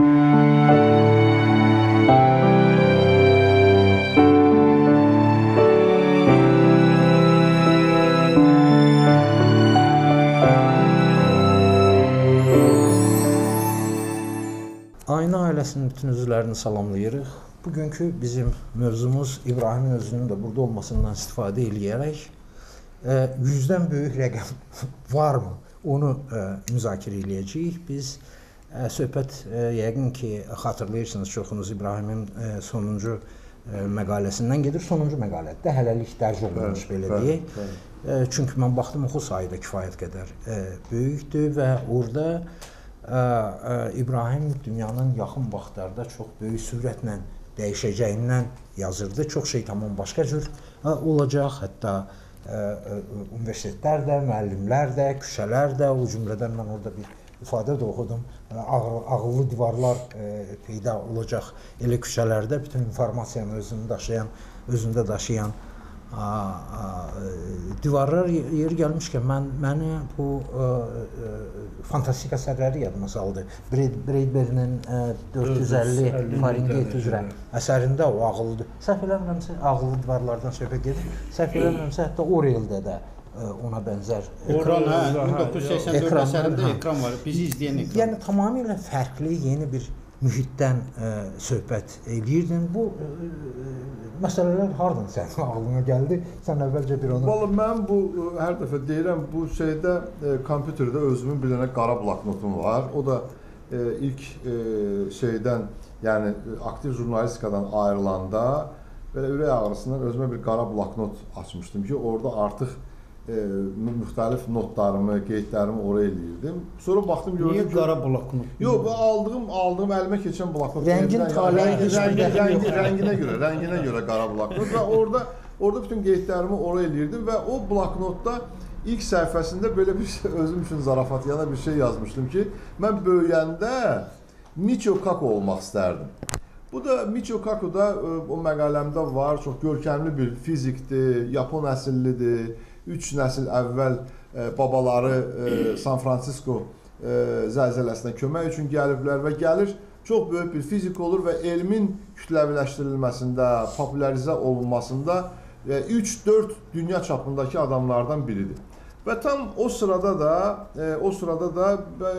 Ayna ailəsinin bütün üzvlərini salamlayırıq. Bugünkü bizim mövzumuz İbrahimin özünün də burada olmasından istifadə eləyərək e, 100-dən böyük rəqəm varmı? Onu ə, e, müzakirə eləyəcəyik. Biz e, söhbət yəqin ki, xatırlayırsınız çoxunuz İbrahimin sonuncu məqaləsindən gedir. Sonuncu məqalədir də hələlik dərc olunmuş belə deyək. Ə, çünki mən baxdım oxu sayı da kifayət qədər böyükdür və orada İbrahim dünyanın yaxın vaxtlarda çox böyük sürətlə dəyişəcəyindən yazırdı. Çox şey tamam başqa cür olacaq. Hətta universitetlər də, müəllimlər də, küçələr də, o cümlədən mən orada bir ifadə də oxudum. Ağır, ağıllı divarlar peyda olacaq elə küçələrdə bütün informasiyanı özündə daşıyan, özündə daşıyan divarlar yeri gəlmişkən mən məni bu ə, ə, fantastik əsərləri yadıma saldı. Bradbury-nin 450 Fahrenheit üzrə əsərində o ağıllı. Səhv eləmirəmsə ağıllı divarlardan söhbət gedir. Səhv eləmirəmsə hətta Orwell-də də ona bənzər ekran, hə, 1984 əsərində ekran var. Bizi izləyən ekran. Yəni tamamilə fərqli yeni bir mühitdən ə, söhbət eləyirdin. Bu ə, məsələlər hardan sənin ağlına gəldi? Sən əvvəlcə bir onu Vallahi mən bu hər dəfə deyirəm, bu şeydə ə, kompüterdə özümün bir dənə qara bloknotum var. O da ə, ilk ə, şeydən, yəni aktiv jurnalistikadan ayrılanda belə ürək ağrısından özümə bir qara bloknot açmışdım ki, orada artıq e, müxtəlif notlarımı, qeydlərimi ora eləyirdim. Sonra baxdım gördüm Niyə ki, qara bloknot? Yox, bu aldığım, aldığım əlimə keçən bloknot. Rəngin taleyi rəngi, rəngi, yox. rənginə görə, rənginə görə qara bloknot və orada orada bütün qeydlərimi ora eləyirdim və o bloknotda ilk səhifəsində belə bir şey, özüm üçün zarafat yana bir şey yazmışdım ki, mən böyüyəndə Michio Kaku olmaq istərdim. Bu da Michio Kaku da e, o məqaləmdə var, çox görkəmli bir fizikdir, Yapon əsillidir. 3 nəsil əvvəl e, babaları e, San Francisco e, zəlzələsinə kömək üçün gəliblər və gəlir çox böyük bir fizik olur və elmin kütləviləşdirilməsində, popularizə olunmasında 3-4 dünya çapındakı adamlardan biridir. Və tam o sırada da, e, o sırada da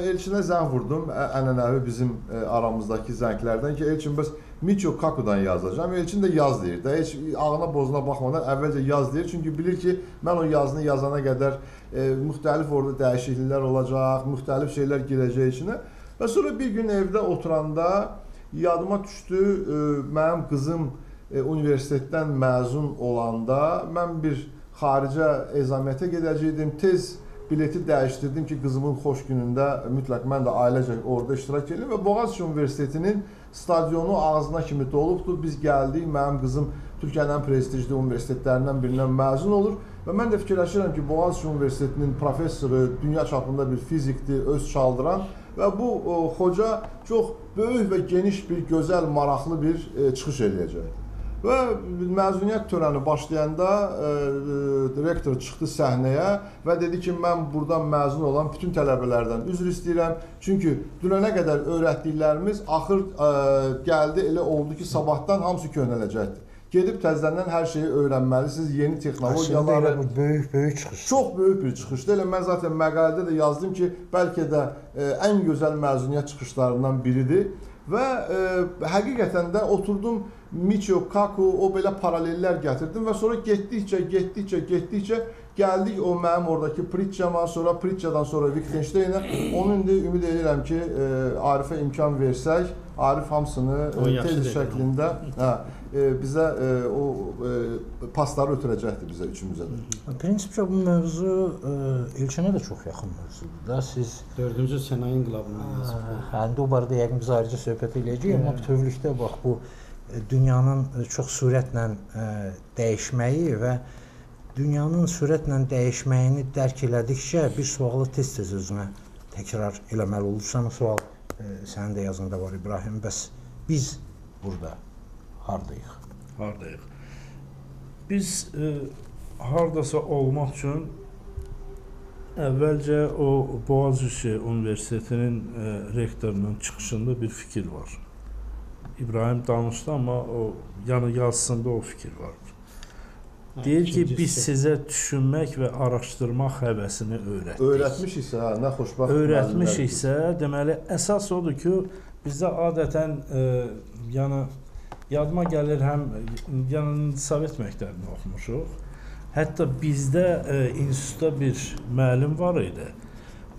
Elçinə zəng vurdum, ə- ənənəvi bizim e, aramızdakı zənglərdən ki, Elçin bəs Michio Kakudan yazacağam. Elçin də yaz deyir də, heç ağına bozuna baxmadan əvvəlcə yaz deyir. Çünki bilir ki, mən o yazını yazana qədər e, müxtəlif orada dəyişikliklər olacaq, müxtəlif şeylər girəcək içinə. Və sonra bir gün evdə oturanda yadıma düşdü, e, mənim qızım e, universitetdən məzun olanda mən bir xaricə ezamiyyətə gedəcəydim. Tez bileti dəyişdirdim ki, qızımın xoş günündə mütləq mən də ailəcə orada iştirak edim və Boğaziçi Universitetinin stadionu ağzına kimi dolubdu. Biz gəldik, mənim qızım Türkiyənin ən prestijli universitetlərindən birindən məzun olur və mən də fikirləşirəm ki, Boğaziçi Universitetinin professoru dünya çapında bir fizikdir, öz çaldıran və bu o, xoca çox böyük və geniş bir gözəl, maraqlı bir e, çıxış eləyəcək. Və məzuniyyət törəni başlayanda e, e, rektor çıxdı səhnəyə və dedi ki, mən buradan məzun olan bütün tələbələrdən üzr istəyirəm. Çünki dünənə qədər öyrətdiklərimiz axır e, gəldi elə oldu ki, sabahdan hamısı köhnələcəkdir. Gedib təzədən hər şeyi öyrənməlisiniz, yeni texnologiyaları. bu böyük böyük çıxış. Çox böyük bir çıxışdır. Elə mən zaten məqalədə də yazdım ki, bəlkə də e, ən gözəl məzuniyyət çıxışlarından biridir və e, həqiqətən də oturdum Michio Kaku o belə paralellər gətirdim və sonra getdikcə, getdikcə, getdikcə gəldik o mənim oradakı Pritchama, sonra Pritchadan sonra Wittgensteinə. Onun indi ümid edirəm ki, e, Arifə imkan versək, Arif hamısını e, tez şəklində hə, e, bizə e, o e, pasları ötürəcəkdir bizə üçümüzə də. Prinsipcə bu mövzu ə, Elçinə də çox yaxın mövzudur da. Siz 4-cü sənaye inqilabından yazıb. Hə, indi o barədə yəqin biz ayrıca söhbət eləyəcəyik, amma bütövlükdə bax bu e, dünyanın e, çox sürətlə ə, dəyişməyi və dünyanın sürətlə dəyişməyini dərk elədikcə bir sualı tez-tez özünə təkrar eləməli olursan. Sual ə, sənin də yazında var İbrahim. Bəs biz burada hardayıq? hardayıq. Biz e, hardasa olmaq üçün Əvvəlcə o Boğaziçi Universitetinin ə, rektorunun çıxışında bir fikir var. İbrahim danışdı, amma o yəni yazısında o fikir var. Deyir ki, biz sizə düşünmək və araşdırmaq həvəsini öyrətdik. Öyrətmişiksə, hə, nə xoşbaxt. Öyrətmişiksə, deməli əsas odur ki, bizdə adətən ə, yəni yadıma gəlir həm yəni Sovet məktəbində oxumuşuq. Hətta bizdə ə, institutda bir müəllim var idi.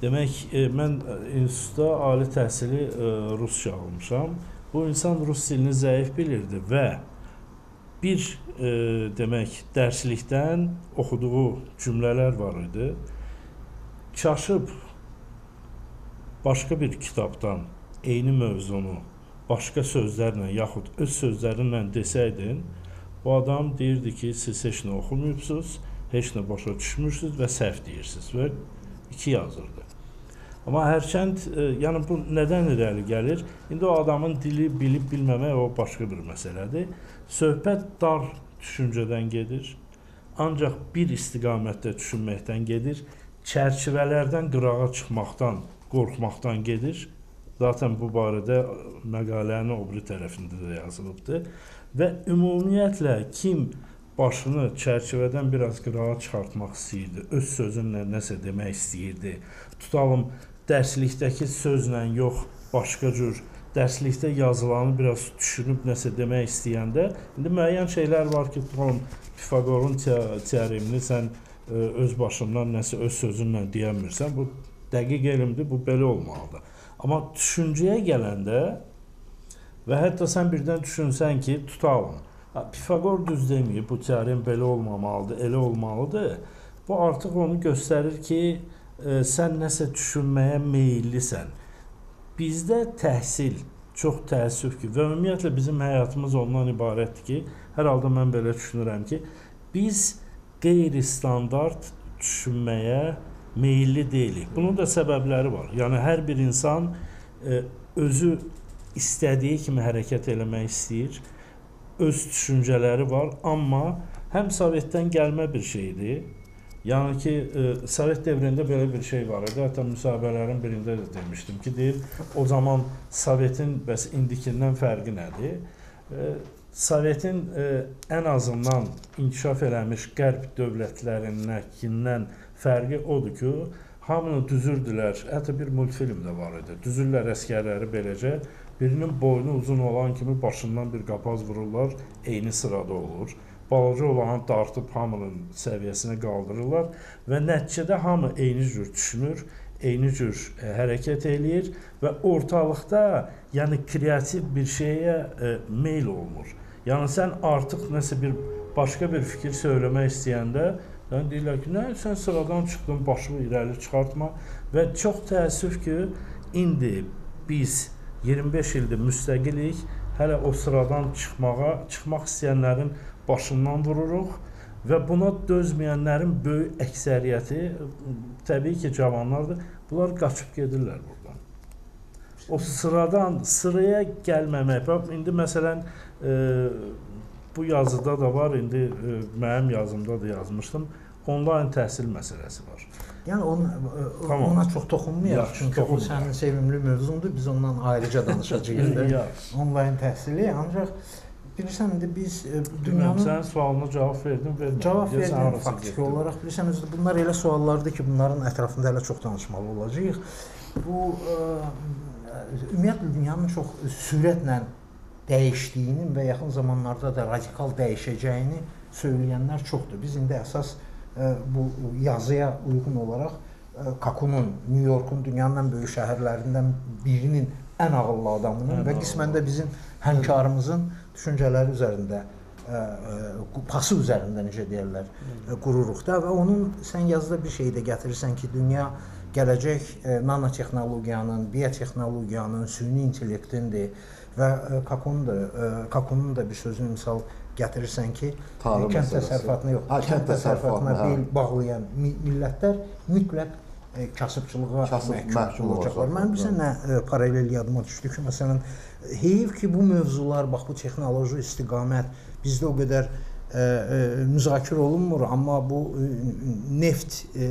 Demək, ə, mən ə, institutda ali təhsili ə, rusca almışam. Bu insan rus dilini zəif bilirdi və bir e, demək dərslikdən oxuduğu cümlələr var idi. Çaşıb başqa bir kitabdan eyni mövzunu başqa sözlərlə yaxud öz sözlərinlə desəydin, bu adam deyirdi ki, siz heç nə oxumayıbsınız, heç nə başa düşmürsüz və səhv deyirsiniz və iki yazırdı. Amma hərçənd, e, yəni bu nədən irəli gəlir? İndi o adamın dili bilib bilməmək o başqa bir məsələdir. Söhbət dar düşüncədən gedir. Ancaq bir istiqamətdə düşünməkdən gedir. Çərçivələrdən qırağa çıxmaqdan, qorxmaqdan gedir. Zaten bu barədə məqalənin o biri tərəfində də yazılıbdı və ümumiyyətlə kim başını çərçivədən biraz qırağa çıxartmaq istəyirdi, öz sözünlə nəsə demək istəyirdi. Tutalım dərslikdəki sözlə yox, başqa cür dərslikdə yazılanı biraz düşünüb nəsə demək istəyəndə indi müəyyən şeylər var ki, tutalım Pifaqorun teoremini sən ə, e, öz başından nəsə öz sözünlə deyəmirsən, bu dəqiq elmdir, bu belə olmalıdır. Amma düşüncəyə gələndə və hətta sən birdən düşünsən ki, tutalım Pifaqor düz demir, bu teorem belə olmamalıdır, elə olmalıdır. Bu artıq onu göstərir ki, ə, sən nəsə düşünməyə meyllisən. Bizdə təhsil çox təəssüf ki, və ümumiyyətlə bizim həyatımız ondan ibarətdir ki, hər halda mən belə düşünürəm ki, biz qeyri-standart düşünməyə meylli deyilik. Bunun da səbəbləri var. Yəni hər bir insan ə, özü istədiyi kimi hərəkət eləmək istəyir. Öz düşüncələri var, amma həm Sovetdən gəlmə bir şeydir, Yəni ki, e, Sovet dövründə belə bir şey var idi. Hətta müsahibələrin birində də demişdim ki, deyir, o zaman Sovetin bəs indikindən fərqi nədir? E, Sovetin e, ən azından inkişaf eləmiş qərb dövlətlərinəkindən fərqi odur ki, hamını düzürdülər. Hətta bir multfilm də var idi. Düzürlər əskərləri beləcə. Birinin boynu uzun olan kimi başından bir qapaz vururlar, eyni sırada olur balaca olanı dartıb hamının səviyyəsinə qaldırırlar və nəticədə hamı eyni cür düşünür, eyni cür ə, e, hərəkət eləyir və ortalıqda yəni kreativ bir şeyə ə, e, meyl olunur. Yəni sən artıq nəsə bir başqa bir fikir söyləmək istəyəndə sən deyirlər ki, nə sən sıradan çıxdın, başını irəli çıxartma və çox təəssüf ki, indi biz 25 ildir müstəqilik, hələ o sıradan çıxmağa, çıxmaq istəyənlərin başından vururuq və buna dözməyənlərin böyük əksəriyyəti təbii ki, cavanlardır. Bunlar qaçıb gedirlər buradan. O sıradan sıraya gəlməmək. Bax indi məsələn e, bu yazıda da var, indi e, mənim yazımda da yazmışdım. Onlayn təhsil məsələsi var. Yəni ona, e, tamam. ona çox toxunmayaq, çünki toxunmayaq. o sənin sevimli mövzundur. Biz ondan ayrıca danışacağıq. Onlayn təhsili ancaq Bilirsən indi biz e, dünyanın sənin sualına cavab verdim, vermədim. Cavab verdim faktiki olaraq. Bilirsən özü bunlar elə suallardır ki, bunların ətrafında hələ çox danışmalı olacağıq. Bu ə, e, ümumiyyətlə dünyanın çox sürətlə dəyişdiyinin və yaxın zamanlarda da radikal dəyişəcəyini söyləyənlər çoxdur. Biz indi əsas ə, e, bu yazıya uyğun olaraq Kakunun, New Yorkun dünyanın ən böyük şəhərlərindən birinin ən ağıllı adamının ən və qismən də bizim həmkarımızın düşüncələri üzərində ə, ə, pası üzərində necə deyirlər, ə, qururuq da və onun sən yazıda bir şey də gətirirsən ki, dünya gələcək ə, nanotexnologiyanın, biotexnologiyanın, süni intellektindir və ə, Kakunun da ə, Kakunun da bir sözünü misal gətirirsən ki, Tarım kənd təsərrüfatına yox, ha, kənd təsərrüfatına hə. bağlayan millətlər mütləq ə, kasıbçılığa məhkum olacaqlar. Mən bilirsən nə ə, paralel yadıma düşdü ki, məsələn Heyif ki, bu mövzular, bax bu texnoloji istiqamət bizdə o qədər ə, e, e, müzakirə olunmur, amma bu e, neft e,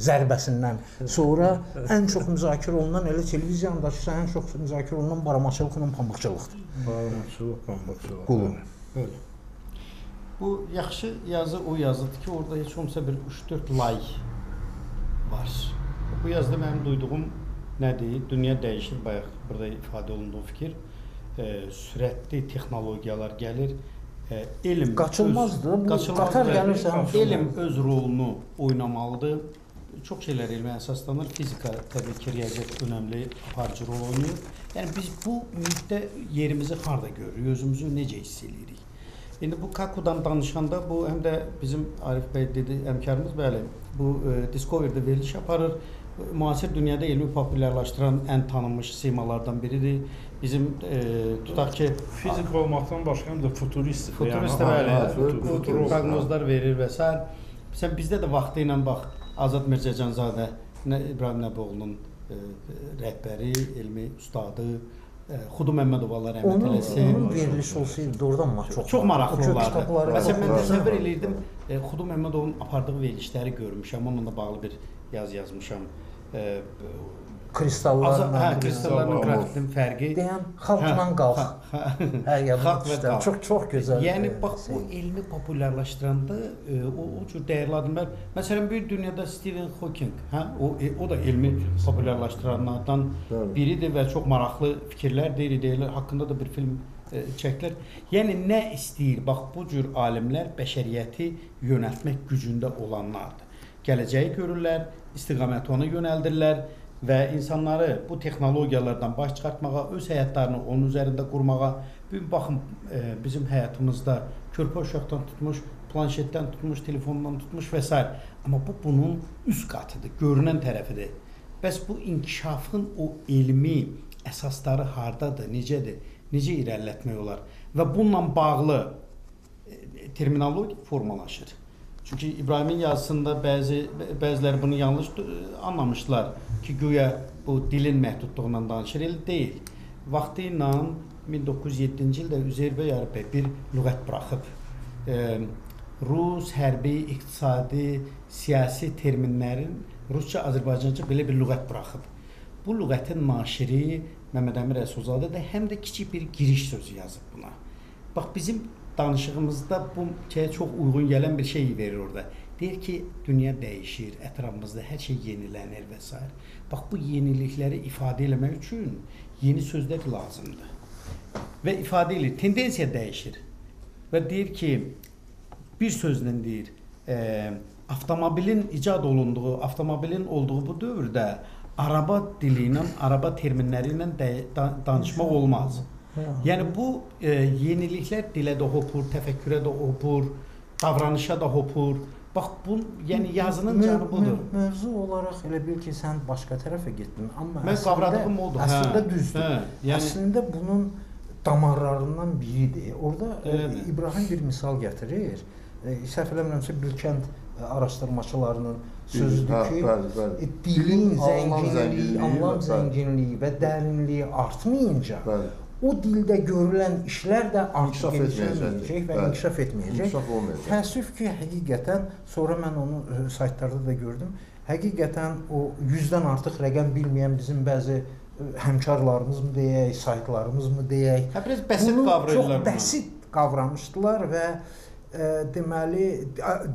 zərbəsindən sonra ən çox müzakirə olunan elə televiziyandaşı ən çox müzakirə olunan baramaçılıqla pambıqçılıqdır. Baramaçılıq, pambıqçılıq. Qulu. Öyle. Bu yaxşı yazı o yazıdır ki, orada heç olmasa bir 3-4 lay var. Bu yazıda mənim duyduğum nədir? Dünya dəyişir, bayaq burada ifadə olunduğu fikir. E, sürətli texnologiyalar gəlir. E, elm Qaçılmazdır. Bu qaçılmazdır. qatar gəlirsə elm öz rolunu oynamalıdır. Çox şeylər elmə əsaslanır. Fizika təbii ki, riyaziyyat önəmli aparıcı rol oynayır. Yəni biz bu mühitdə yerimizi harda görürük, özümüzü necə hiss edirik? İndi bu Kakudan danışanda bu həm də bizim Arif bəy dedi, həmkarımız bəli, bu e, Discovery-də veriliş aparır. Müasir dünyada elmi populyarlaşdıran ən tanınmış simalardan biridir. Bizim e, tutaq ki, Fizik olmaqdan başqa həm də futurist. Futurist yəni, bəli, bu- futur- proqnozlar verir və s. Sən bizdə də vaxtı ilə bax Azad Mirzəcanzadə, nə İbrahim Nəboğlunun e, rəhbəri, elmi ustadı, Xudu Məmmədovalar rəhmət Onun, eləsin. onun verilişi olsaydı doğrudan ma çox Çox maraqlı olardı. Məsələn mən təsəvvür eləyirdim, e, Xudu Məmmədovun apardığı verilişləri görmüşəm, onunla bağlı bir yaz yazmışam. Kristallarla hə, kristalların qrafitinin fərqi. deyən xalqla qalx. Hə, Xalq və qalx. Çox çox gözəl. Yəni e, bax bu elmi populyarlaşdıranda e, o o cür dəyərli adamlar, məsələn bir dünyada Stephen Hawking, hə, o e, o da elmi populyarlaşdıranlardan biridir və çox maraqlı fikirlər deyir, deyirlər, haqqında da bir film çəkilir. Yəni nə istəyir? Bax bu cür alimlər bəşəriyyəti yönəltmək gücündə olanlardır. Gələcəyi görürlər, istiqaməti ona yönəldirlər və insanları bu texnologiyalardan baş çıxartmağa, öz həyatlarını onun üzərində qurmağa, bir baxın e, bizim həyatımızda körpə uşaqdan tutmuş, planşetdən tutmuş, telefondan tutmuş və s. amma bu bunun üst qatıdır, görünən tərəfidir. Bəs bu inkişafın o elmi əsasları hardadır, necədir? Necə irəlilətmək olar? Və bununla bağlı e, terminologiya formalaşır. Çünki İbrahimin yazısında bəzi bəziləri bunu yanlış e, anlamışlar ki, güya bu dilin məhdudluğundan danışır. Elə deyil. Vaxtı ilə 1907-ci ildə Üzeyir bəy Arif bəy bir lüğət buraxıb. E, Rus hərbi, iqtisadi, siyasi terminlərin rusca, azərbaycanca belə bir lüğət buraxıb. Bu lüğətin naşiri Məmməd Əmir Rəsulzadə də həm də kiçik bir giriş sözü yazıb buna. Bax bizim danışığımızda bu şeyə çox uyğun gələn bir şey verir orada. Deyir ki, dünya dəyişir, ətrafımızda hər şey yenilənir və s. Bax bu yenilikləri ifadə etmək üçün yeni sözlər lazımdır. Və ifadə edir, tendensiya dəyişir. Və deyir ki, bir sözlə deyir, e, avtomobilin icad olunduğu, avtomobilin olduğu bu dövrdə araba dili ilə, araba terminləri ilə danışmaq olmaz. Yəni bu e, yeniliklər dilə də hopur, təfəkkürə də hopur, davranışa da hopur. Bax bu yəni yazının canı budur. Mö- Mövzu olaraq elə bil ki, sən başqa tərəfə getdin, amma Mən qavradığım odur. Əslində Hə, düzdür. hə, yəni- Əslində bunun damarlarından biridir. Orada e. İbrahim bir misal gətirir. E, səhv eləmirəmsə Bilkənd e, araşdırmaçılarının sözüdür Hə, ki, bəli, bəli. e, dilin zənginliyi, anlam zənginliyi və dərinliyi artmayınca Bəli. O dildə görülən işlər də artıq etməyəcəkdir. və Bəli. inkişaf etməyəcək. İnkişaf olmayacaq. Təəssüf ki, həqiqətən sonra mən onu e, saytlarda da gördüm. Həqiqətən o 100-dən artıq rəqəm bilməyən bizim bəzi e, həmkarlarımız mı deyək, saytlarımız mı deyək, Hə biraz bəsit bunu qavrayırlar. Çox bəsit qavramışdılar və e, deməli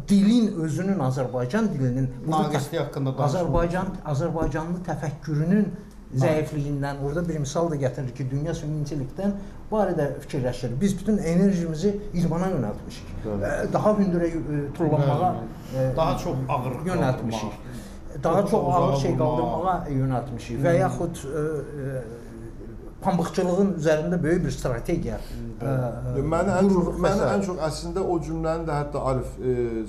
dilin özünün Azərbaycan dilinin Naqisliyi haqqında danışmaq. Azərbaycan Azərbaycanlı təfəkkürünün zəifliyindən orada bir misal da gətirir ki, dünya süni intellektdən barədə fikirləşir. Biz bütün enerjimizi idmana yönəltmişik. Daha hündürə tullanmağa e, Daha çox ağır yönəltmişik. Daha Çox ağır şey qaldırmağa yönəltmişik və yaxud pambıqçılığın üzərində böyük bir strategiya Məni ən çox, məni ən çox əslində o cümləni də hətta Arif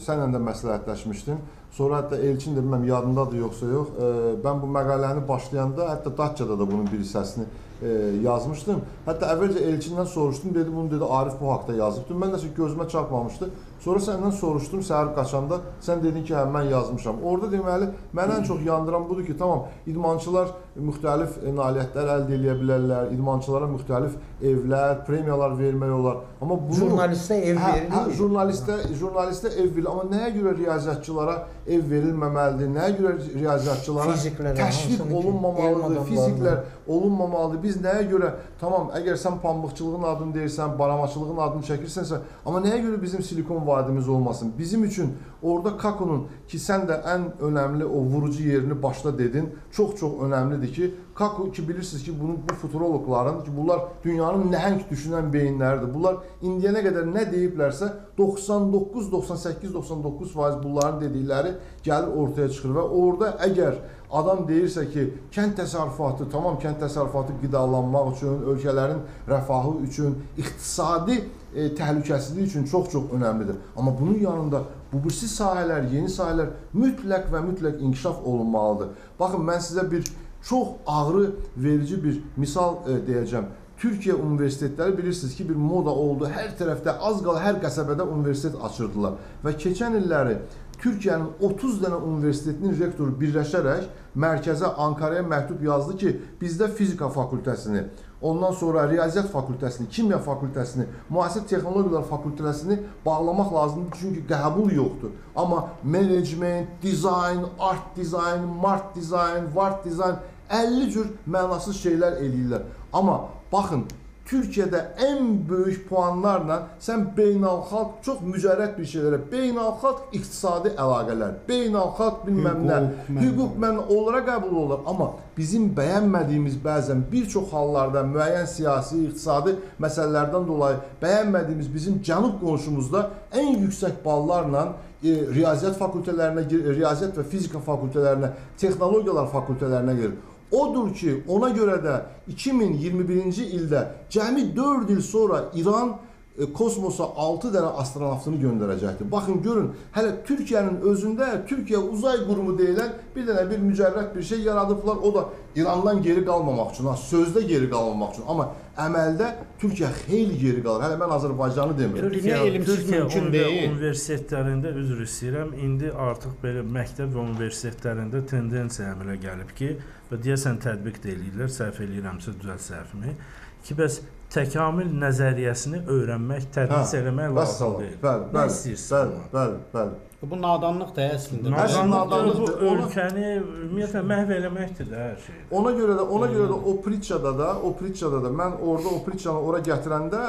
sənlə də məsləhətləşmişdim. Sonra hətta Elçin də bilməm yadındadır yoxsa yox. E, mən bu məqaləni başlayanda hətta Datçada da bunun bir hissəsini e, yazmışdım. Hətta əvvəlcə Elçindən soruşdum, dedi bunu dedi Arif bu haqqda yazıbdı. Mən də gözümə çarpmamışdı. Sonra səndən soruşdum səhər qaçanda, sən dedin ki, hə mən yazmışam. Orada deməli məni ən çox yandıran budur ki, tamam idmançılar müxtəlif e, nailiyyətlər əldə edə bilərlər, idmançılara müxtəlif evlər, premiyalar vermək olar. Amma bunu Jurnalistə ev Hə, verilir. hə, jurnalistə jurnalistə ev verilir, amma nəyə görə riyaziyyatçılara ev verilməməlidir? Nəyə görə riyaziyyatçılara Fiziklərə, təşviq olunmamalıdır? Fiziklər olunmamalıdır. Biz nəyə görə tamam, əgər sən pambıqçılığın adını deyirsən, baramaçılığın adını çəkirsənsə, amma nəyə görə bizim silikon vadimiz olmasın? Bizim üçün orada Kakonun ki sən də ən önəmli o vurucu yerini başda dedin, çox-çox önəmlidir ki, Kako ki bilirsiniz ki, bunun bu futuroloqların ki, bunlar dünyanın nəhəng düşünən beyinləridir. Bunlar indiyənə qədər nə deyiblərsə 99, 98, 99% bunların dedikləri gəlir ortaya çıxır və orada əgər adam deyirsə ki, kənd təsərrüfatı, tamam kənd təsərrüfatı qidalanmaq üçün, ölkələrin rəfahı üçün, iqtisadi e, təhlükəsizlik üçün çox-çox önəmlidir. Amma bunun yanında bu birisi sahələr, yeni sahələr mütləq və mütləq inkişaf olunmalıdır. Baxın, mən sizə bir çox ağrı verici bir misal e, deyəcəm. Türkiyə universitetləri bilirsiniz ki, bir moda oldu. Hər tərəfdə az qala hər qəsəbədə universitet açırdılar və keçən illəri Türkiyənin 30 dənə universitetinin rektoru birləşərək mərkəzə Ankaraya məktub yazdı ki, bizdə fizika fakültəsini, ondan sonra riyaziyyat fakültəsini, kimya fakültəsini, müasir texnologiyalar fakültəsini bağlamaq lazımdır çünki qəbul yoxdur. Amma management, dizayn, art dizayn, mart dizayn, vart dizayn 50 cür mənasız şeylər eləyirlər. Amma baxın, Türkiyədə ən böyük puanlarla sən beynəlxalq çox mücərrəd bir şeylərə, beynəlxalq iqtisadi əlaqələr, beynəlxalq bilməm nə, Hüquq, mən- onlara qəbul olurlar. Amma bizim bəyənmədiyimiz bəzən bir çox hallarda müəyyən siyasi, iqtisadi məsələlərdən dolayı bəyənmədiyimiz bizim cənub qonşumuzda ən yüksək ballarla e, riyaziyyat fakültələrinə, riyaziyyat və fizika fakültələrinə, texnologiyalar fakültələrinə gedir. Odur ki, ona görə də 2021-ci ildə cəmi 4 il sonra İran e, kosmosa 6 dənə astronavtını göndərəcəkdir. Baxın görün, hələ Türkiyənin özündə Türkiyə uzay qurumu deyilən bir dənə bir mücərrəd bir şey yaradıblar. O da İrandan geri qalmamaq üçün, ha, sözdə geri qalmamaq üçün, amma əməldə Türkiyə xeyli geri qalır. Hələ mən Azərbaycanı demirəm. Dünya elmsiz Türkiyə mümkün deyil. universitetlərində üzr istəyirəm. İndi artıq belə məktəb və universitetlərində tendensiya əmələ gəlib ki, və deyəsən tətbiq də eləyirlər, səhv eləyirəmsə düzəlt səhvimi. Ki bəs təkamül nəzəriyyəsini öyrənmək, tədris eləmək lazım deyil. Bəli, bəli, istəyirsən? bəli, bəli, bəli. Bu nadanlıqdır əslində. Nadanlıqdır, bu ölkəni ümumiyyətlə məhv eləməkdir də hər şey. Ona görə də ona görə də o pritçada da, o pritçada da mən orada o pritçanı ora gətirəndə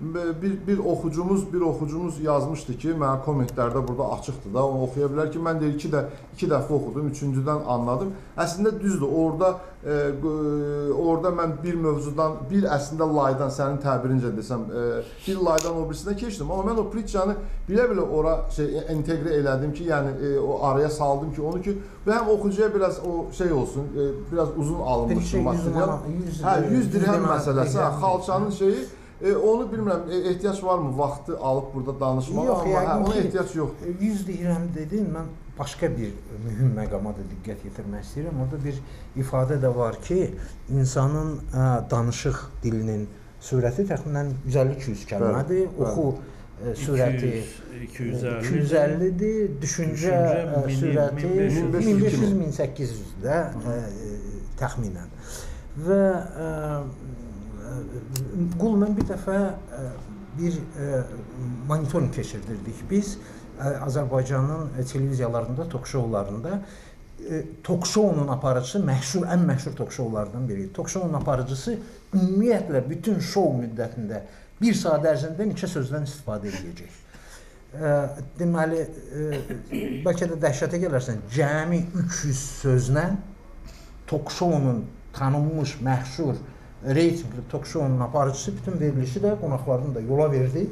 bir bir oxucumuz, bir oxucumuz yazmışdı ki, mənə kommentlərdə burada açıqdır da, onu oxuya bilər ki, mən də 2 də 2 dəfə oxudum, üçüncüdən anladım. Əslində düzdür. Orada e, qı- orada mən bir mövzudan, bir əslində laydan sənin təbirincə desəm, e, bir laydan o birisinə keçdim, amma mən o pritçanı bilə-bilə ora şey inteqrə elədim ki, yəni e, o araya saldım ki, onu ki, və həm oxucuya biraz o şey olsun, e, biraz uzun alınmış şey 100 material. mana- 100 Hə, 100 100 dirhəm məsələsi, hə, xalçanın şeyi E, onu bilmirəm, e, ehtiyac varmı vaxtı alıb burada danışmağa, Yox, amma hə, yəqin ona ehtiyac yox. 100 deyirəm dedin, mən başqa bir mühüm məqama da diqqət yetirmək istəyirəm. Orada bir ifadə də var ki, insanın ə, danışıq dilinin sürəti təxminən 150-200 kəlmədir. bəli. Oxu ə, sürəti 250 250-dir, düşüncə ə, Düşüncə sürəti 1500 1500-1800-də ə, təxminən. Və ə, qul mən bir dəfə ə, bir ə, monitorinq keçirdirdik biz ə, Azərbaycanın televiziyalarında, tok-şoularında ə, tok-şounun aparıcısı məşhur ən məşhur tok-şoulardan biri. Tok-şounun aparıcısı ümumiyyətlə bütün şou müddətində 1 saat ərzində neçə sözdən istifadə edəcək. Deməli, bəlkə də dəhşətə gələrsən, cəmi 300 sözlə tok-şounun tanınmış, məşhur, reytinqli tok-şounun aparıcısı bütün verilişi də qonaqlarını da yola verdi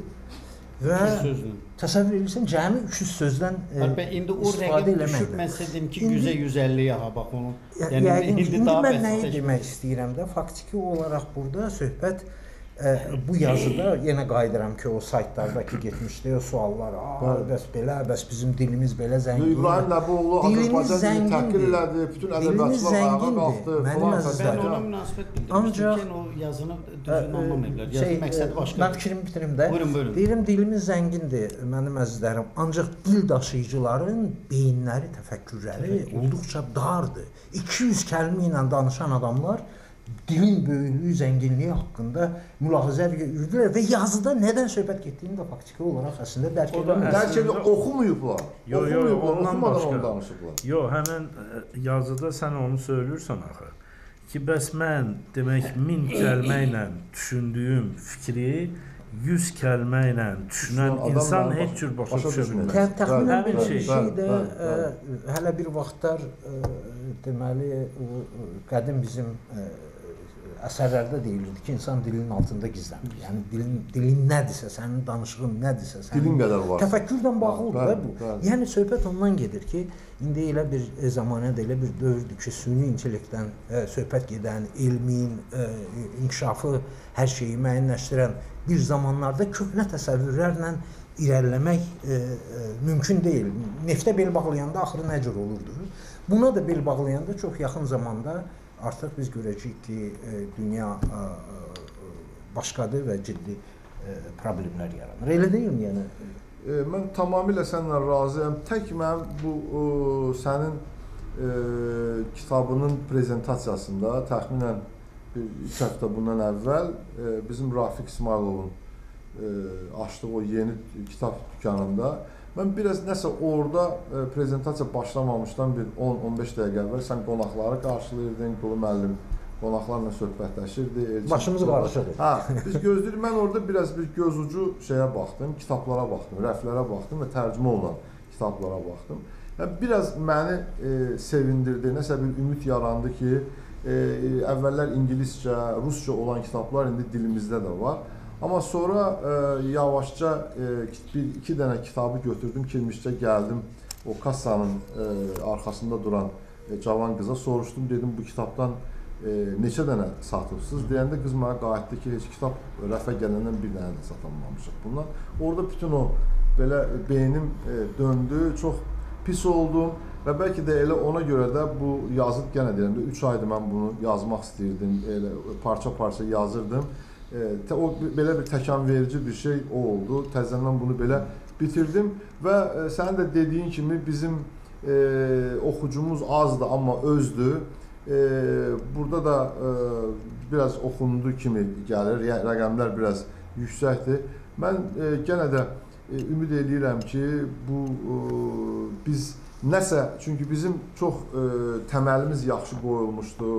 və təsəvvür edirsən cəmi 300 sözdən ə, Əlbə indi o rəqəm düşüb mən dedim ki, İndi- 100-ə 150 yaha bax onu. Yəni yəqin indi indi daha mən nəyi demək istəyirəm də, faktiki olaraq burada söhbət Ə, bu yazıda yenə qayıdıram ki, o saytlardakı getmişdi o suallar. A, bəs belə, bəs bizim dilimiz belə zəngin. İbrahim Nəbuoğlu Dilimiz Azərbaycan dilini təhqir elədi, bütün Dilimiz ədəbiyyatçılar ayağa qalxdı. Mənim əzizlərim. Ona münasebet bildirmiştim Ancaq- ki, o yazını düzgün anlamayıblar. Yazı şey, məqsədi ə, başqa. Mən fikrimi bitirim də. Buyurun, buyurun. Deyirəm dilimiz zəngindir mənim əzizlərim. Ancaq dil daşıyıcıların beyinləri, təfəkkürləri olduqca dardır. 200 kəlmə ilə danışan adamlar dilin böyüklüyü, zənginliyi haqqında mülahizə yürüdülər və yazıda nədən söhbət getdiyini də faktiki olaraq əslində dərk edəmədilər. Dərk edib oxumayıblar. Yo, yo, Oxumayıblar, ondan başqa. danışıblar. Yo, həmin ə, yazıda sən onu söylürsən axı. Ki bəs mən demək 1000 kəlmə ilə düşündüyüm fikri 100 kəlmə ilə düşünən Adam insan heç cür başa düşə bilməz. Tə- Təxminən bir şey də bəli, hələ bir vaxtlar ə, deməli qədim bizim ə, əsərlərdə deyilirdi ki, insan dilinin altında gizlənir. Yəni dilin dilin nədirsə, sənin danışığın nədirsə, sənin Dilin qədər var. Təfəkkürlə bağlıdır da bu. bəli. Yəni söhbət ondan gedir ki, indi elə bir e, zamanədə elə bir dövrdür ki, süni intellektdən e, söhbət gedən, elmin e, inkişafı, hər şeyi müəyyənləşdirən bir zamanlarda köhnə təsəvvürlərlə irəliləmək e, e, mümkün deyil. Neftə bel bağlayanda axırı nə cür olurdu? Buna da bel bağlayanda çox yaxın zamanda artıq biz görəcəyik ki, e, dünya e, e, başqadır və ciddi e, problemlər yaranır. Elə deyilmi yəni? E, mən tamamilə səninlə razıyam. Tək mənim bu o, sənin e, kitabının prezentasiyasında təxminən bir 2 həftə bundan əvvəl e, bizim Rafiq İsmayılovun e, açdığı o yeni kitab dükanında mən biraz nəsə orada e, prezentasiya başlamamışdan bir 10-15 dəqiqə əvvəl sən qonaqları qarşılayırdın, Qulu müəllim qonaqlarla söhbətləşirdi. Elçin- Başımız qarışırdı. Hə, biz gözləyirik. Mən orada biraz bir göz ucu şeyə baxdım, kitablara baxdım, rəflərə baxdım və tərcümə olunan kitablara baxdım. Yəni biraz məni e, sevindirdi. Nəsə bir ümid yarandı ki, e, əvvəllər ingiliscə, rusca olan kitablar indi dilimizdə də var. Amma sonra e, yavaşca e, bir iki dənə kitabı götürdüm, kirmişcə gəldim o kassanın e, arxasında duran e, cavan qıza soruşdum, dedim bu kitabdan e, neçə dənə satıbsınız? Deyəndə qız mənə qayıtdı ki, heç kitab rəfə gələndən bir dənə də satamamışıq. Bundan orada bütün o belə beynim e, döndü, çox pis oldum və bəlkə də elə ona görə də bu yazı yenə deyirəm də 3 aydır mən bunu yazmaq istəyirdim. Elə parça-parça yazırdım. E, o belə bir təkanverici bir şey o oldu. Təzədən bunu belə bitirdim və e, sənin də dediyin kimi bizim e, oxucumuz azdır, amma özdür. E, burada da e, biraz oxundu kimi gəlir. Yəni rəqəmlər biraz yüksəkdir. Mən e, yenə də e, ümid eləyirəm ki, bu e, biz nəsə çünki bizim çox e, təməlimiz yaxşı qoyulmuşdu.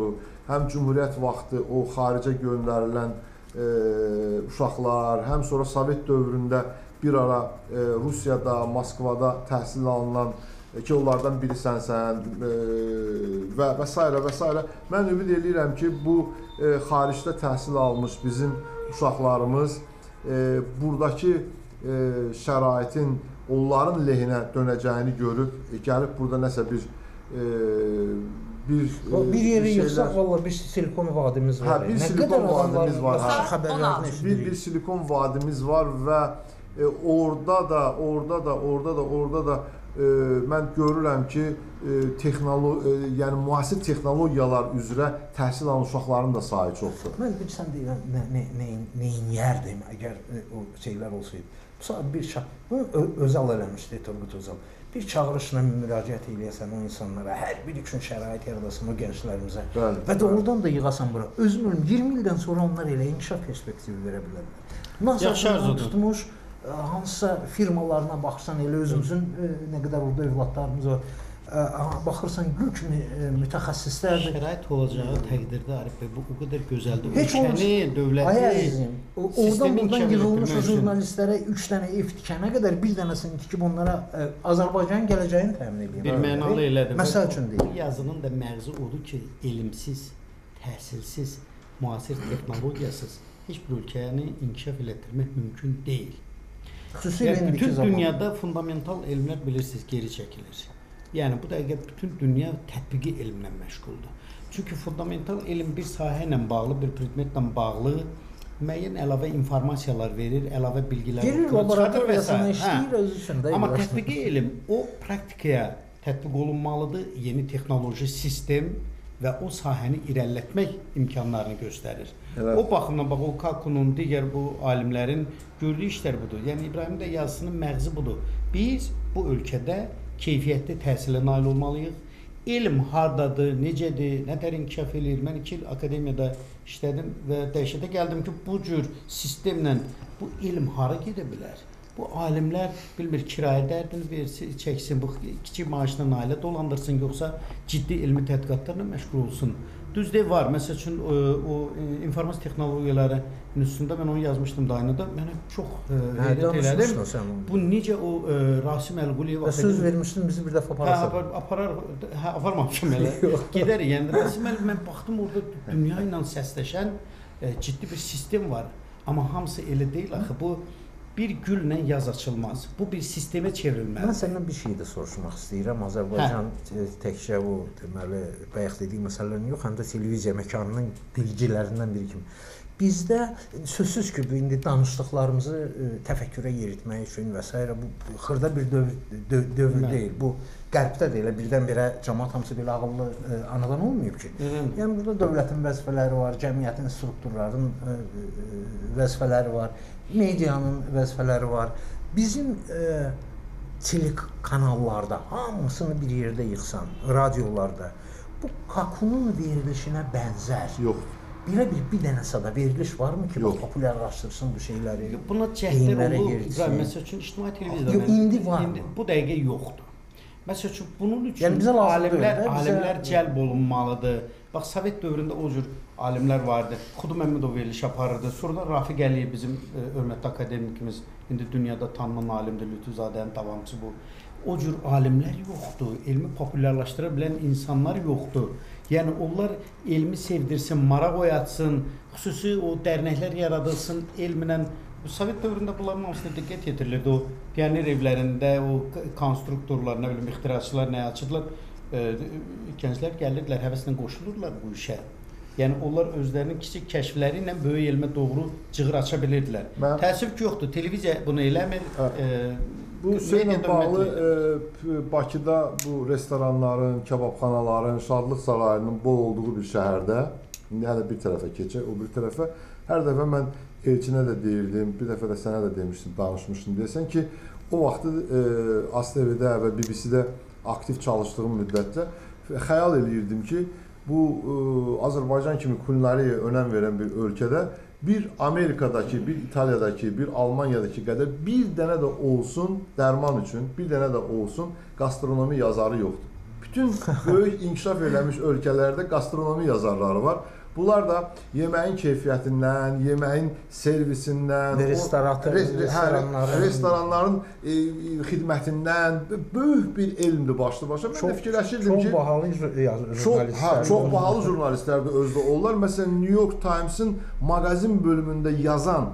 Həm Cümhuriyyət vaxtı o xaricə göndərilən e, uşaqlar, həm sonra Sovet dövründə bir ara e, Rusiyada, Moskvada təhsil alınan e, ki, onlardan birisənsən e, və və s. və s. Mən ümid eləyirəm ki, bu e, xaricdə təhsil almış bizim uşaqlarımız e, burdakı e, şəraitin onların lehinə dönəcəyini görüb e, gəlib burada nəsə bir e, bir O bir yeri şeylər- yıxsaq valla bir silikon vadimiz var. Hə, bir Nə silikon vadimiz var, hə. bir, bir silikon vadimiz var və e, orada da, orada da, orada da, orada da e, mən görürəm ki, e, texnolo e, yəni müasir texnologiyalar üzrə təhsil alan uşaqların da sayı çoxdur. Mən bilirsən deyirəm nə nə nə nəyin yerdim əgər e, o şeylər olsaydı. Bu saat bir şah bunu özəl eləmişdi Turgut Özal. Bir çağırışla müraciət eləyəsən o insanlara, hər biri üçün şərait yaradasan o gənclərimizə. Bəli. Və doğrudan da yığasan bura. Özüm ölüm 20 ildən sonra onlar elə inkişaf perspektivi verə bilərlər. Arzudur. tutmuş ə, hansısa firmalarına baxsan elə özümüzün ə, nə qədər orada övladlarımız var. Baxırsan gül kimi ə, mütəxəssislərdir. Şərait olacağı təqdirdə Arif bəy bu o qədər gözəldir. Heç Ölkəni, olmasa- Ay dövləti əzizim, oradan buradan yığılmış jurnalistlərə 3 dənə ev tikənə qədər bir dənəsini tikib onlara ə, Azərbaycanın gələcəyini təmin edir. bir mənalı elədir. Məsəl üçün deyim. yazının da məğzi odur ki, elmsiz, təhsilsiz, müasir texnologiyasız heç bir ölkəni inkişaf elətdirmək mümkün deyil. Xüsusilə Yəni bütün dünyada fundamental elmlər bilirsiniz geri çəkilir. Yəni bu dəqiqə bütün dünya tətbiqi elmlə məşğuldur. Çünki fundamental elm bir sahə ilə bağlı, bir predmetlə bağlı müəyyən əlavə informasiyalar verir, əlavə bilgilər və laboratoriyasına sair. işləyir Hə. öz içində. Amma biraz. tətbiqi elm o praktikaya tətbiq olunmalıdır. Yeni texnoloji sistem və o sahəni irəlilətmək imkanlarını göstərir. Evet. O baxımdan bax o Kakunun, digər bu alimlərin gördüyü işlər budur. Yəni İbrahimin də yazısının məğzi budur. Biz bu ölkədə keyfiyyətli təhsilə nail olmalıyıq. Elm hardadır, necədir, nə tər inkişaf eləyir? Mən 2 il akademiyada işlədim və dəhşətə gəldim ki, bu cür sistemlə bu elm hara gedə bilər? Bu alimlər bilmir kirayə dərdini versin, çəksin, bu kiçik maaşla ailə dolandırsın, yoxsa ciddi elmi tədqiqatlarla məşğul olsun. Düzdür var. Məsəl üçün o, o e, informasiya texnologiyaları institutunda mən onu yazmışdım dayanada. Mənə çox e, Hə, heyrət elədim. Bu necə o e, Rasim Əlquliyev Və söz vermişdin bizi bir dəfə Hə, aparasın. apar, aparar, hə, aparmamışam elə. Gedərik. Yəni Rasim Əli mən baxdım orada dünya ilə səsləşən e, ciddi bir sistem var. Amma hamısı elə deyil axı. Bu bir güllə yaz açılmaz. Bu bir sistemə Mən çevrilməlidir. səndən bir şey də soruşmaq istəyirəm. Azərbaycan hə. təkcə bu deməli bayaq dediyim məsələlərin yox, həm də televiziya məkanının bilgilərindən biri kimi. Bizdə sözsüz ki, bu indi danışdıqlarımızı e, təfəkkürə yeritmək üçün və s. bu xırda bir dövr, dö, dövr Bəli. deyil. Bu qərbdə də elə birdən-birə cəmaət hamısı belə ağıllı e, anadan olmayıb ki. Mhm. Yəni burada dövlətin vəzifələri var, cəmiyyətin strukturların e, e, vəzifələri var, medianın vəzifələri var. Bizim e, telekanallarda hamısını bir yerdə yığsan, radiolarda bu Kakunun verilişinə bənzər. Yox. Belə bir bir dənə sada veriliş varmı ki, Yox. populyarlaşdırsın bu şeyləri? Buna cəhdlər. İbrahim, Məsəl üçün ictimai televiziyada Yox, indi var indi bu dəqiqə yoxdur. Məsəl üçün bunun üçün Yəni bizə lazım deyil alimlər bizə- alimlər cəlb olunmalıdır. Bax Sovet dövründə o cür alimlər vardı. Xudu Məmmədov veriliş aparırdı. Sonradan Rafiq Əliyev bizim e, hörmətli akademikimiz, indi dünyada tanınan alimdir, Lütfuzadənin davamçısı bu. O cür alimlər yoxdur. Elmi populyarlaşdıra bilən insanlar yoxdur. Yəni onlar elmi sevdirsin, maraq oyatsın, xüsusi o dərnəklər yaradılsın elmlə. Sovet dövründə bunların hamısına diqqət yetirilirdi. O pioner evlərində o konstruktorlar, nə bilim, ixtiraçılar nə açırdılar. E, gənclər gəlirdilər, həvəslə qoşulurlar bu işə. Yəni onlar özlərinin kiçik kəşfləri ilə böyük elmə doğru cığır aça bilirdilər. Mən- Təəssüf ki, yoxdur. Televiziya bunu eləmir. Hə. E, Bu şeylə bağlı e, Bakıda bu restoranların, kebabxanaların, şadlıq sarayının bol olduğu bir şəhərdə indi hələ bir tərəfə keçək, o bir tərəfə hər dəfə mən Elçinə də deyirdim, bir dəfə də sənə də demişdim, danışmışdım. Deyəsən ki, o vaxtı e, ASTV-də və BBC-də aktiv çalışdığım müddətdə xəyal eləyirdim ki, bu e, Azərbaycan kimi kulinariyaya önəm verən bir ölkədə bir Amerikadakı, bir İtaliyadakı, bir Almaniyadakı qədər bir dənə də olsun dərman üçün, bir dənə də olsun gastronomi yazarı yoxdur. Bütün böyük inkişaf eləmiş ölkələrdə gastronomi yazarları var. Bunlar da yeməyin keyfiyyətindən, yeməyin servisindən, Və o- restoratör- res- hə, restoranların- restoranların e, xidmətindən böyük bir elmdir başlı başa. Mən də fikirləşirdim çox ki, bahalı jurnalistlər. Çox, hə, çox bahalı jurnalistlər də özdə olurlar. Məsələn, New York Times-ın mağazin bölümündə yazan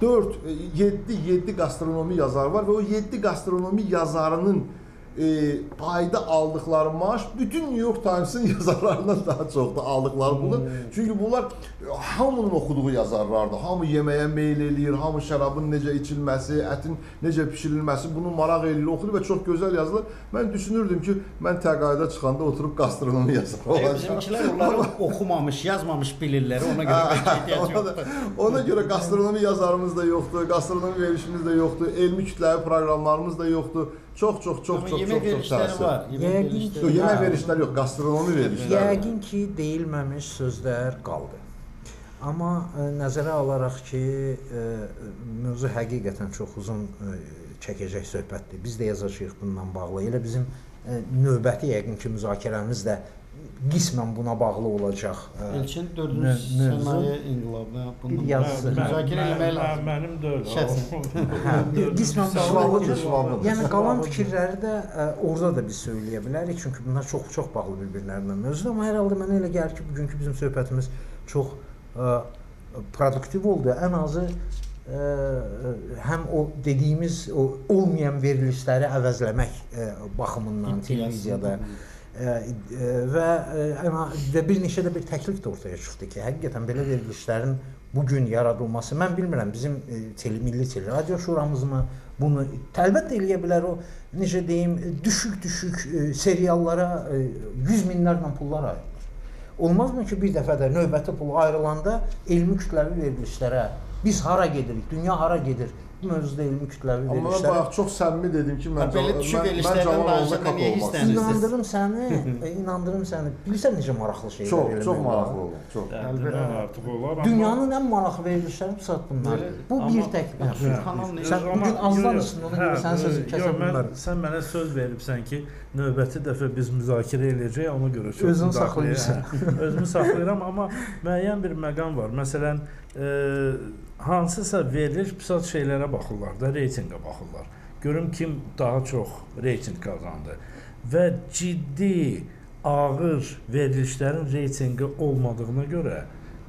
4 7 7 gastronomi yazarı var və o 7 gastronomi yazarının e, ayda aldıqları maaş bütün New York Times-ın yazarlarından daha çoxdur aldıqları pulun. Çünki bunlar hamının oxuduğu yazarlardır. Hamı yeməyə meyl eləyir, hamı şərabın necə içilməsi, ətin necə bişirilməsi bunu maraq eləyir, oxuyur və çox gözəl yazılır. Mən düşünürdüm ki, mən təqaüdə çıxanda oturub gastronomi yazar E, olacağam. bizimkilər onları oxumamış, yazmamış bilirlər. Ona görə ehtiyac yoxdur. ona görə gastronomi yazarımız da yoxdur, gastronomi verilişimiz də yoxdur, elmi kütləvi proqramlarımız da yoxdur. Çox çox çox Amma çox yemək çox çox təsir. var. Yemək Yəqin verilişləri. ki- Yox, yemək verilişləri yox, gastronomi verilişləri. var. Yəqin ki, deyilməmiş sözlər qaldı. Amma ə, nəzərə alaraq ki, ə, mövzu həqiqətən çox uzun ə, çəkəcək söhbətdir. Biz də yazacağıq bundan bağlı. Elə bizim ə, növbəti yəqin ki, müzakirəmiz də qismən buna bağlı olacaq. Elçin Mö- 4-cü mövzu- sənaye inqilabına Bir bunu yazısı. müzakirə eləmək lazım. Mənim də elə. Şəxsən. Hə, qismən bağlı Şvabıdır, olacaq. şvabıdır. Yəni qalan fikirləri də ə, orada da biz söyləyə bilərik, çünki bunlar çox çox bağlı bir-birlərinə mövzudur, amma hər halda mənə elə gəlir ki, bugünkü bizim söhbətimiz çox ə, produktiv oldu. Ən azı ə, həm o dediyimiz o olmayan verilişləri əvəzləmək ə, baxımından televiziyada ə, ə, və amma və bir neçə də bir təklif də ortaya çıxdı ki, həqiqətən belə verilişlərin bu gün yaradılması. Mən bilmirəm bizim e, tele milli teleradio şuramız mı bunu əlbəttə eləyə bilər o necə deyim düşük-düşük e, seriallara e, 100 minlərlə pullar ayırılır. Olmazmı ki, bir dəfə də növbəti pul ayrılanda elmi kütləvi verilişlərə biz hara gedirik, dünya hara gedir? Bu mövzuda elmi kütləvi Amma mən verilişlərə bayaq çox səmimi dedim ki, mən Belə düşük olanda danışanda niyə istəyirəm. İnandırım səni, e, inandırım səni. Bilirsən necə maraqlı şeylər Çox, çox maraqlı oldu. Çox. Əlbəttə artıq olar. amma- Dünyanın ən maraqlı verilişləri bu saat bunlar. Bu amma- bir tək. Kanal necə- Sən Amma- bugün az yox, yox. danışdın, ona görə sənin sözünü kəsə bilmərəm. Sən mənə söz veribsən ki, növbəti dəfə biz müzakirə edəcəyik, ona görə çox Özünü saxlayırsan. Özümü saxlayıram, amma müəyyən bir məqam var. Məsələn, e, hansısa veriliş psat şeylərə baxırlar da, reytinqə baxırlar. Görüm kim daha çox reytinq qazandı və ciddi ağır verilişlərin reytinqi olmadığına görə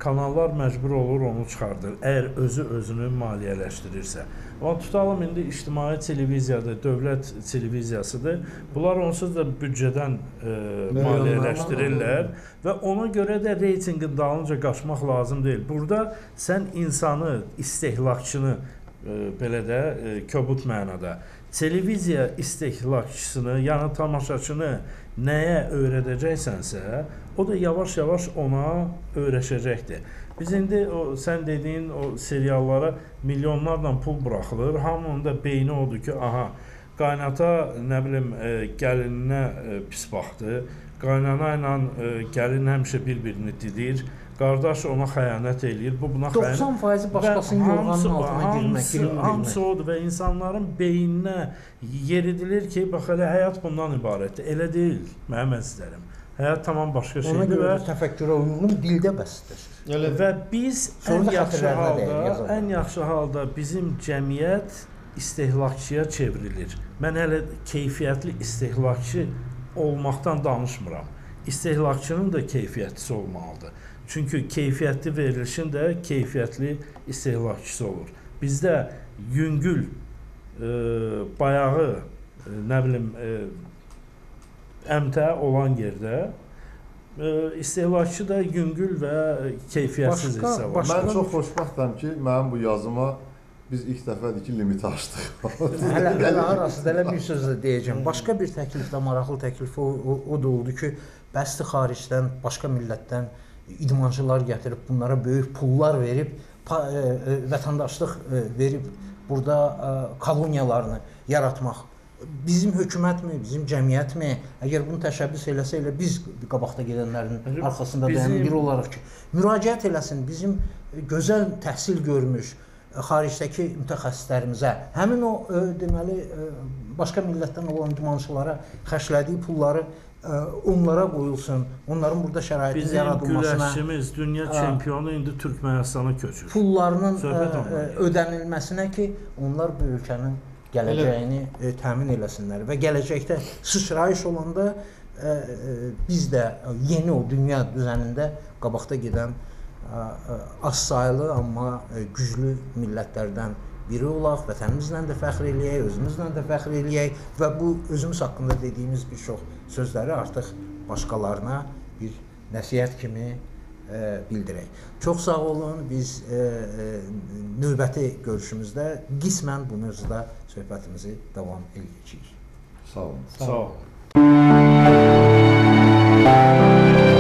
kanallar məcbur olur onu çıxardır. Əgər özü özünü maliyyələşdirirsə. Amma tutalım indi ictimai televiziyadır, dövlət televiziyasıdır. Bunlar onsuz da büdcədən e, maliyyələşdirirlər və ona görə də reytinqin dalınca qaçmaq lazım deyil. Burada sən insanı, istehlakçını e, belə də e, kobud mənada televiziya istehlakçısını, yəni tamaşaçını nəyə öyrədəcəksənsə, o da yavaş-yavaş ona öyrəşəcəkdir. Biz indi o sən dediyin o seriallara milyonlarla pul buraxılır. Hamının da beyni odur ki, aha, qaynata nə bilim e, gəlininə e, pis baxdı. Qaynana ilə e, gəlin həmişə bir-birini didir. Qardaş ona xəyanət eləyir. Bu buna xəyanət 90% başqasının yorğanının altına girmək, girmək. hamısı odur və insanların beyninə yeridilir ki, bax elə həyat bundan ibarətdir. Elə deyil, mənim əzizlərim. Həyat tamam başqa Ona şeydir görə və təfəkkürə uyğun dildə bəsdir. Elə və biz ən yaxşı dəyir, halda, yazarlar. ən yaxşı halda bizim cəmiyyət istehlakçıya çevrilir. Mən hələ keyfiyyətli istehlakçı olmaqdan danışmıram. İstehlakçının da keyfiyyətlisi olmalıdır. Çünki keyfiyyətli verilişin də keyfiyyətli istehlakçısı olur. Bizdə yüngül e, bayağı e, nə bilim e, əmtə olan yerdə e, istehlakçı da yüngül və keyfiyyətsiz Başqa- hesab başqa- olunur. Mən çox xoşbəxtəm ki, mənim bu yazıma biz ilk dəfədir ki, limit açdıq. Hələ hələ arasında elə bir söz də deyəcəm. Başqa bir təklif də maraqlı təklif o, o, o da oldu ki, bəsdi xaricdən, başqa millətdən idmançılar gətirib bunlara böyük pullar verib e, e, vətəndaşlıq verib burada koloniyalarını yaratmaq. Bizim hökumətmi, bizim cəmiyyətmi, əgər bunu təşəbbüs eləsə elə biz qabaqda gedənlərin Bizim- arxasında dayanan biri olaraq ki, müraciət eləsin bizim gözəl təhsil görmüş e, xaricdəki mütəxəssislərimizə, həmin o e, deməli e, başqa millətdən olan idmançılara xərclədiyi pulları onlara qoyulsun. Onların burada şəraitin Bizim yaradılmasına güləşçimiz dünya çempionu indi Türkmənistana köçür. pullarının ödənilməsinə ki, onlar bu ölkənin gələcəyini e, təmin eləsinlər və gələcəkdə sıçrayış olanda e, e, biz də yeni o dünya düzənində qabaqda gedən e, az saylı amma güclü millətlərdən biri olaq, vətənimizlə də fəxr eləyək, özümüzlə də fəxr eləyək və bu özümüz haqqında dediyimiz bir çox sözləri artıq başqalarına bir nəsihət kimi E, bildirək. Çox sağ olun. Biz e, e, növbəti görüşümüzdə qismən bu mövzuda söhbətimizi davam edəcəyik. Sağ olun. Sağ olun. Sağ olun.